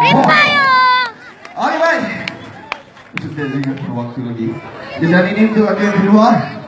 Empire. Alright. Kita tengok waktu lagi. Jadi ini untuk akhir kedua.